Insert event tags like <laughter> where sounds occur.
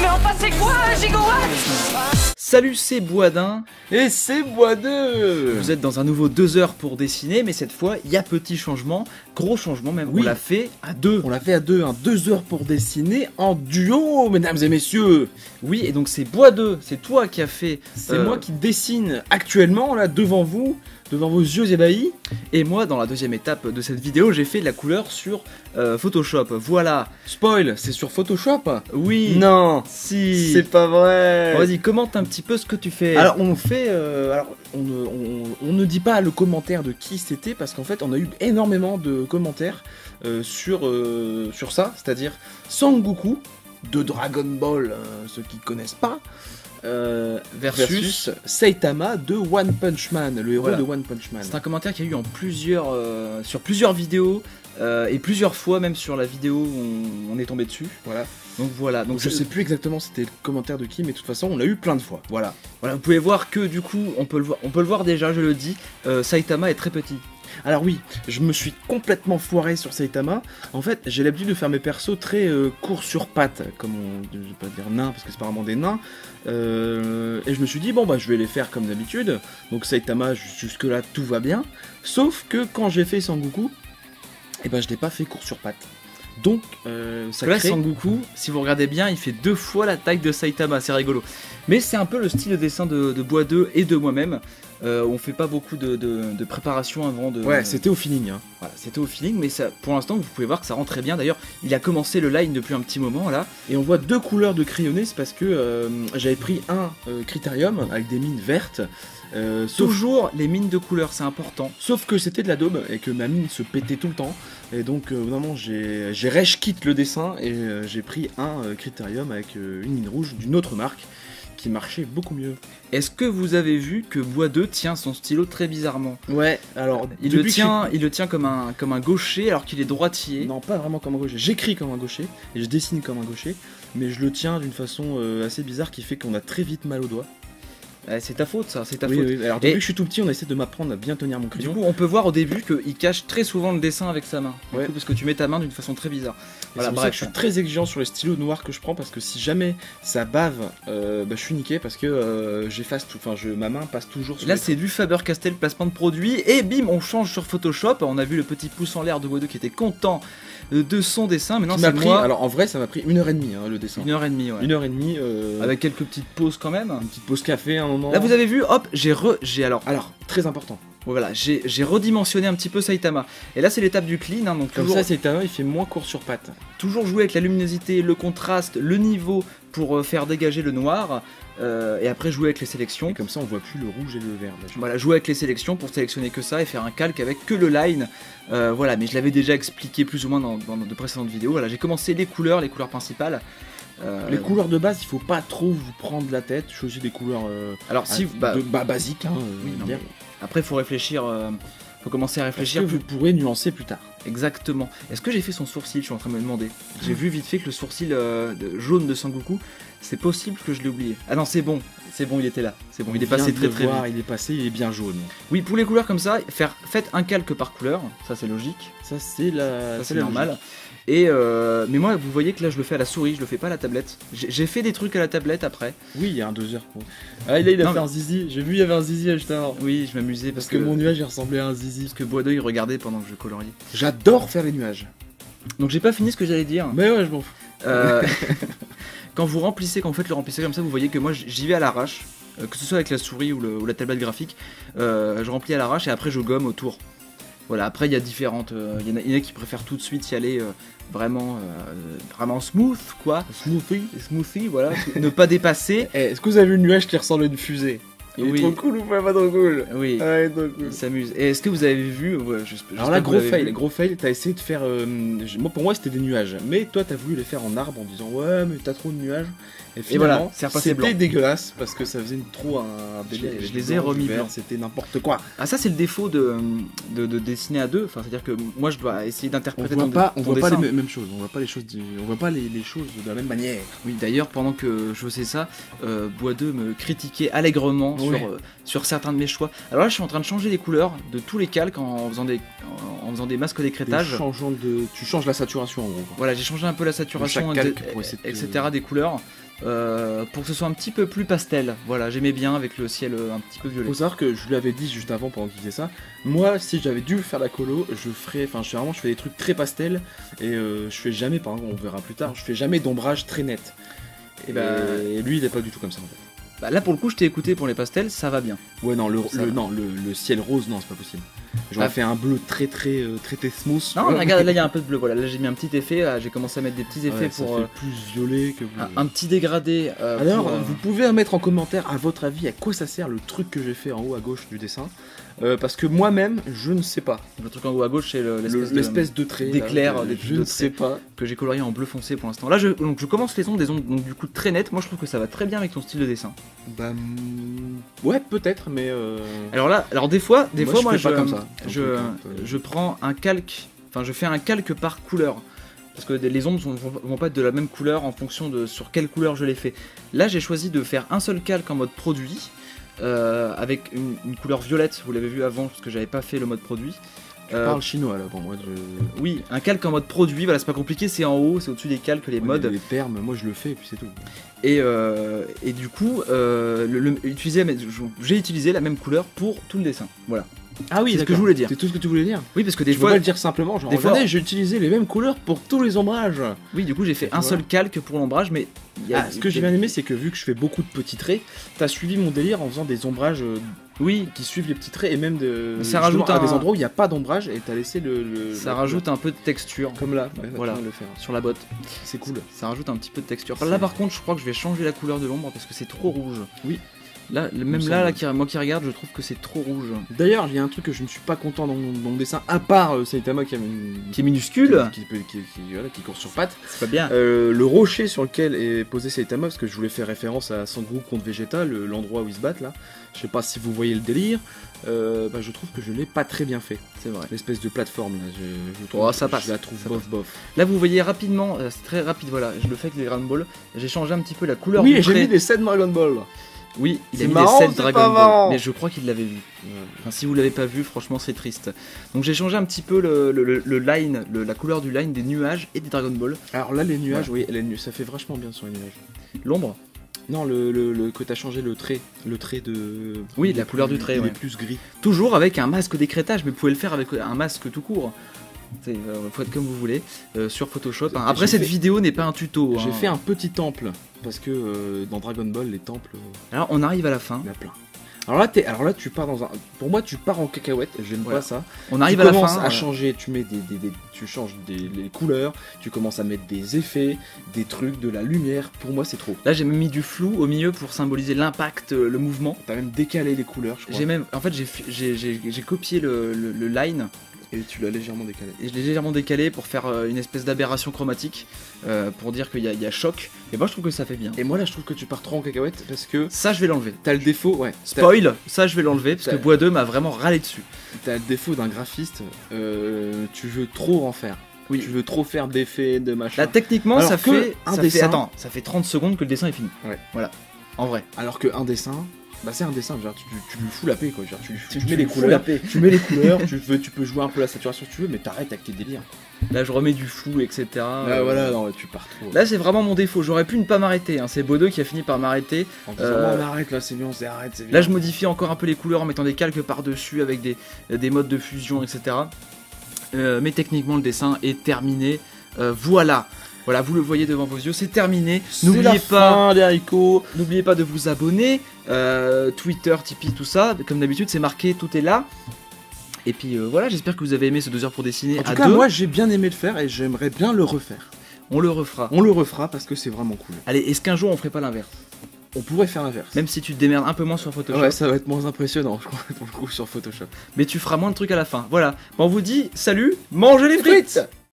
Mais enfin, c'est quoi un gigawatt Salut, c'est Boisdin. Et c'est Bois 2 Vous êtes dans un nouveau 2 heures pour dessiner, mais cette fois, il y a petit changement, gros changement même. Oui. On l'a fait à deux. On l'a fait à deux, hein, deux heures pour dessiner en duo, mesdames et messieurs. Oui, et donc c'est Bois 2, c'est toi qui as fait. C'est euh, moi qui dessine actuellement là devant vous, devant vos yeux ébahis. Et moi, dans la deuxième étape de cette vidéo, j'ai fait de la couleur sur euh, Photoshop. Voilà. Spoil, c'est sur Photoshop Oui. Non, Si. c'est pas vrai. Vas-y, commente un petit peu ce que tu fais. Alors on fait, euh, alors on ne, on- on ne dit pas le commentaire de qui c'était parce qu'en fait on a eu énormément de commentaires euh, sur euh, sur ça, c'est-à-dire Sangoku de Dragon Ball, euh, ceux qui connaissent pas, euh, Versus- versus, Saitama de One Punch Man, le héros Voilà. de One Punch Man. C'est un commentaire qu'il y a eu en plusieurs, euh, sur plusieurs vidéos euh, et plusieurs fois même sur la vidéo où on, on est tombé dessus. Voilà. Donc voilà. Donc Donc je sais plus exactement c'était le commentaire de qui, mais de toute façon on l'a eu plein de fois. Voilà. Voilà, vous pouvez voir que du coup, on peut le voir, on peut le voir déjà, je le dis. Saitama est très petit. Alors oui, je me suis complètement foiré sur Saitama. En fait, j'ai l'habitude de faire mes persos très euh, courts sur pattes, comme on, je vais pas dire nains parce que c'est pas vraiment des nains. Euh, et je me suis dit bon bah je vais les faire comme d'habitude. Donc Saitama jusque là tout va bien. Sauf que quand j'ai fait Sangoku, et ben je l'ai pas fait court sur pattes. Donc euh, ça là, crée... Sangoku, si vous regardez bien, il fait deux fois la taille de Saitama, c'est rigolo. Mais c'est un peu le style de dessin de, de Bois 2 et de moi-même. Euh, on fait pas beaucoup de, de- de préparation avant de. Ouais, c'était au feeling. Hein. Voilà, c'était au feeling, mais ça, pour l'instant, vous pouvez voir que ça rend très bien. D'ailleurs, il a commencé le line depuis un petit moment là. Et on voit deux couleurs de crayonné, c'est parce que euh, j'avais pris un euh, critérium avec des mines vertes. euh, sauf Toujours les mines de couleurs, c'est important. Sauf que c'était de la daube et que ma mine se pétait tout le temps. Et donc, vraiment, j'ai rage quitte le dessin et j'ai pris un critérium avec une mine rouge d'une autre marque qui marchait beaucoup mieux. Est-ce que vous avez vu que Bois 2 tient son stylo très bizarrement Ouais, alors, il le, depuis que tient, il le tient comme un, comme un gaucher alors qu'il est droitier. Non, pas vraiment comme un gaucher. J'écris comme un gaucher et je dessine comme un gaucher, mais je le tiens d'une façon euh, assez bizarre qui fait qu'on a très vite mal aux doigts. Ouais, c'est ta faute ça, c'est ta Oui, faute. oui, Alors, Et- depuis que je suis tout petit, on essaie de m'apprendre à bien tenir mon Du crayon. coup, on peut voir au début qu'il cache très souvent le dessin avec sa main. Du Ouais. coup, parce que tu mets ta main d'une façon très bizarre. Voilà, c'est pour ça bref. que je suis très exigeant sur les stylos noirs que je prends parce que si jamais ça bave, euh, bah, je suis niqué parce que euh, j'efface tout. Enfin, je, ma main passe toujours sur Là, c'est du Faber Castell placement de produit. Et bim, on change sur Photoshop. On a vu le petit pouce en l'air de 2 qui était content euh, de son dessin. Maintenant, c'est moi. Alors en vrai, ça m'a pris une heure et demie hein, le dessin. Une heure et demie, ouais. Une heure et demie. euh, Avec quelques petites pauses quand même. une petite pause café un moment. Là, vous avez vu, hop, j'ai re. J'ai alors. Alors très important. Voilà, j'ai redimensionné un petit peu Saitama. Et là, c'est l'étape du clean. hein, donc, Comme toujours, ça, un, il fait moins court sur patte. toujours jouer avec la luminosité, le contraste, le niveau pour euh, faire dégager le noir. euh, et après, jouer avec les sélections. Et comme ça, on voit plus le rouge et le vert. là. Voilà, jouer avec les sélections pour sélectionner que ça et faire un calque avec que le line. Euh, voilà, mais je l'avais déjà expliqué plus ou moins dans, dans de précédentes vidéos. Voilà, j'ai commencé les couleurs, les couleurs principales. Euh, Les couleurs de base, il faut pas trop vous prendre la tête. Choisir des couleurs euh, Alors si, ah, bah, bah, basiques. Hein, euh, oui, non, après faut réfléchir, euh, faut commencer à réfléchir que vous pourrez nuancer plus tard. exactement. Est-ce que j'ai fait son sourcil? Je suis en train de me demander. J'ai vu vite fait que le sourcil de- jaune de Sangoku, c'est possible que je l'ai oublié. Ah non, c'est bon, c'est bon, il était là. C'est bon, il est passé très très voir, vite. Il est passé, il est bien jaune. Oui, pour les couleurs comme ça, faire, faites un calque par couleur, ça c'est logique. Ça, c'est la. Ça, c'est normal. logique. Et euh, mais moi, vous voyez que là, je le fais à la souris, je le fais pas à la tablette. J'ai fait des trucs à la tablette après. Oui, il y a un 2 heures. Pour... Ah, là, il a Non, fait mais- un zizi. J'ai vu, il y avait un zizi juste avant. Oui, je m'amusais parce, Parce que, mon nuage, il ressemblait à un zizi. parce que Bois d'œil regardait pendant que je coloriais. J'adore faire les nuages. Donc j'ai pas fini ce que j'allais dire. Mais ouais, je m'en fous. Euh, <laughs> quand vous remplissez, quand vous faites le remplissage comme ça, vous voyez que moi j'y vais à l'arrache, euh, que ce soit avec la souris ou, le- ou la tablette graphique. euh, je remplis à l'arrache et après je gomme autour. Voilà, après il y a différentes. euh, Il y, en a- il y en a qui préfèrent tout de suite y aller vraiment, vraiment smooth, quoi. Smoothie. Smoothie, voilà. <laughs> ne pas dépasser. Eh, Est-ce que vous avez vu le nuage qui ressemble à une fusée? Il Oui. est trop cool ou pas, pas trop cool Oui. Ouais, trop cool. Il s'amuse. Et est-ce que vous avez vu ouais, Alors là, gros fail, vu. gros fail, t'as essayé de faire. euh, moi, pour moi, c'était des nuages. Mais toi, t'as voulu les faire en arbre en disant ouais, mais t'as trop de nuages. Et voilà, finalement, c'est repassé c'était blanc. dégueulasse parce que ça faisait une- trop un Je délire. les- Il je ai remis blancs. C'était n'importe quoi. Ah ça c'est le défaut de, de, de dessiner à deux. Enfin c'est à dire que moi je dois essayer On d'interpréter voit ton, pas, on ton voit pas les mêmes choses. On voit pas les choses. On voit pas les, les choses de la même manière. Oui d'ailleurs pendant que je faisais ça, euh, Bois 2 me critiquait allègrement Oui, sur, euh, sur certains de mes choix. Alors là, je suis en train de changer les couleurs de tous les calques en faisant des, en, faisant des masques d'écrétage. de... Tu changes la saturation en gros. Voilà, j'ai changé un peu la saturation, De etc. des couleurs. euh, pour que ce soit un petit peu plus pastel. Voilà, j'aimais bien avec le ciel euh, un petit peu violet. Faut savoir que je lui avais dit juste avant pendant qu'il disait ça. Moi, si j'avais dû faire la colo, je ferais. Enfin, je fais vraiment, je fais des trucs très pastels et euh, je fais jamais, par exemple, on verra plus tard, je fais jamais d'ombrage très net. Et Et, bah- lui, il est pas du tout comme ça en fait. Bah, là, pour le coup, je t'ai écouté pour les pastels, ça va bien. Ouais, non, le, non, le, le ciel rose, non, c'est pas possible. J'aurais Ah. fait un bleu très très euh, très très smooth. Non, regarde, là, il y a un peu de bleu. Voilà, là, j'ai mis un petit effet. là, J'ai commencé à mettre des petits effets Ouais, ça pour fait euh, plus violet que un, un petit dégradé. euh, Alors, pour, euh, vous pouvez mettre en commentaire, à votre avis, à quoi ça sert le truc que j'ai fait en haut à gauche du dessin? Euh, parce que moi-même, je ne sais pas. le truc en haut à gauche, c'est le- Le- l'espèce de- de trait. d'éclair, Je ne sais pas. Que j'ai colorié en bleu foncé pour l'instant. Là, je, donc, je commence les ombres, des ombres donc, du coup très nettes. Moi, je trouve que ça va très bien avec ton style de dessin. Bah. Ouais, peut-être, mais. euh, Alors là, alors des fois, des Moi, fois, je moi, je, pas comme ça. je, je prends un calque. Enfin, je fais un calque par couleur. Parce que les sont- vont, vont pas être de la même couleur en fonction de sur quelle couleur je les fais. Là, j'ai choisi de faire un seul calque en mode produit. euh, avec une, une couleur violette, vous l'avez vu avant, parce que j'avais pas fait le mode produit. Tu Euh, parles chinois là pour moi. Je... oui, un calque en mode produit, voilà, c'est pas compliqué, c'est en haut, c'est au-dessus des calques, les modes. Les termes, moi je le fais et puis c'est tout. Et, euh, et du coup, euh, j'ai utilisé la même couleur pour tout le dessin. Voilà. Ah oui, C'est ce que je voulais dire. C'est tout ce que tu voulais dire. Oui, parce que des Tu fois, le dire simplement. Genre, des fois- regardez, j'ai utilisé les mêmes couleurs pour tous les ombrages. oui, du coup, j'ai fait un seul calque pour l'ombrage, mais il y a- Ah, ce que j'ai bien aimé, c'est que vu que je fais beaucoup de petits traits, t'as suivi mon délire en faisant des ombrages euh, oui, qui suivent les petits traits et même de. Ça rajoute à un- des endroits où il n'y a pas d'ombrage et t'as laissé le. le- ça rajoute un peu de texture. Comme là, ouais, Voilà. le faire. sur la botte. C'est cool. Ça rajoute un petit peu de texture. Là, par contre, je crois que je vais changer la couleur de l'ombre parce que c'est trop rouge. Oui. Là, même là, là qui- moi qui regarde, je trouve que c'est trop rouge. D'ailleurs, il y a un truc que je ne suis pas content dans mon, dans mon dessin, à part euh, Saitama qui a une. Qui est minuscule. qui, qui- qui- qui- voilà, qui court sur pattes. C'est pas bien. Euh, le rocher sur lequel est posé Saitama, parce que je voulais faire référence à Sangoku contre Vegeta, le- l'endroit où ils se battent là. Je sais pas si vous voyez le délire. Euh, bah, je trouve que je l'ai pas très bien fait. C'est vrai. L'espèce de plateforme là, je, je trouve, Oh, ça passe, Je la trouve ça bof bof. Là, vous voyez rapidement, euh, c'est très rapide. Voilà, je le fais avec les Dragon Ball. J'ai changé un petit peu la couleur. Oui, j'ai mis des 7 Dragon Ball. Oui, il a mis marrant, les 7 c'est Dragon Ball. Mais je crois qu'il l'avait vu. Enfin, si vous l'avez pas vu, franchement, c'est triste. Donc j'ai changé un petit peu le, le- le- le line, le- la couleur du line des nuages et des Dragon Ball. Alors là, les nuages, oui, les nu- ça fait vachement bien sur les nuages. L'ombre. Non, le, le, le- que t'as changé le trait, le trait de. Oui, la couleur plus- du trait, Il ouais. est plus gris. Toujours avec un masque d'écrétage, mais vous pouvez le faire avec un masque tout court. C'est, euh, faut être comme vous voulez, euh, sur Photoshop. hein. Après, cette fait- vidéo n'est pas un tuto. J'ai hein. fait un petit temple parce que euh, dans Dragon Ball, les temples, Alors, on arrive à la fin. il y en a plein. Alors là, alors là, tu pars dans un. Pour moi, tu pars en cacahuète. J'aime Voilà. pas ça. On arrive tu à la commences fin. à voilà. changer. Tu mets des, des- des- tu changes des les couleurs. Tu commences à mettre des effets, des trucs, de la lumière. Pour moi, c'est trop. Là, j'ai même mis du flou au milieu pour symboliser l'impact, le mouvement. T'as même décalé les couleurs, je crois. J'ai même, en fait, j'ai, copié le, le- le line Et tu l'as légèrement décalé. et je l'ai légèrement décalé pour faire euh, une espèce d'aberration chromatique euh, pour dire qu'il y a, il y a choc. Et moi, je trouve que ça fait bien. Et moi là, je trouve que tu pars trop en cacahuète parce que Ça, je vais l'enlever. t'as le défaut, ouais. Spoil, ça, je vais l'enlever parce que Bois 2 m'a vraiment râlé dessus. T'as le défaut d'un graphiste. euh, tu veux trop en faire. Oui. Tu veux trop faire d'effets, de machin. Là, techniquement, Alors ça fait, un ça fait- dessin- attends, ça fait 30 secondes que le dessin est fini. Ouais. Voilà. En vrai. Alors qu'un dessin, bah c'est un dessin. genre, tu, tu lui fous la paix quoi. genre, tu, lui- tu Tu mets les couleurs. la paix. Tu mets les couleurs. <laughs> tu, veux, tu peux jouer un peu la saturation si tu veux, mais t'arrêtes avec tes délires. Là, je remets du flou, etc. Là Euh, voilà, non, tu pars trop. Là, c'est vraiment mon défaut. J'aurais pu ne pas m'arrêter. hein. C'est Bodo qui a fini par m'arrêter. En disant, euh, arrête là, c'est bien, c'est arrête, c'est bien. Là, je modifie encore un peu les couleurs en mettant des calques par-dessus avec des, des modes de fusion, etc. Euh, mais techniquement, le dessin est terminé. Voilà. Voilà, vous le voyez devant vos yeux, c'est terminé. N'oubliez pas, n'oubliez pas de vous abonner. Euh, Twitter, Tipeee, tout ça. Comme d'habitude, c'est marqué, tout est là. Et puis euh, voilà, j'espère que vous avez aimé ce 2 heures pour dessiner En tout à cas, deux. moi j'ai bien aimé le faire et j'aimerais bien le refaire. On le refera. On le refera parce que c'est vraiment cool. Allez, est-ce qu'un jour on ferait pas l'inverse? On pourrait faire l'inverse. Même si tu te démerdes un peu moins sur Photoshop. Ouais, ça va être moins impressionnant, je crois, <laughs> pour le coup, sur Photoshop. Mais tu feras moins de trucs à la fin. Voilà. Bon, on vous dit salut, mangez les frites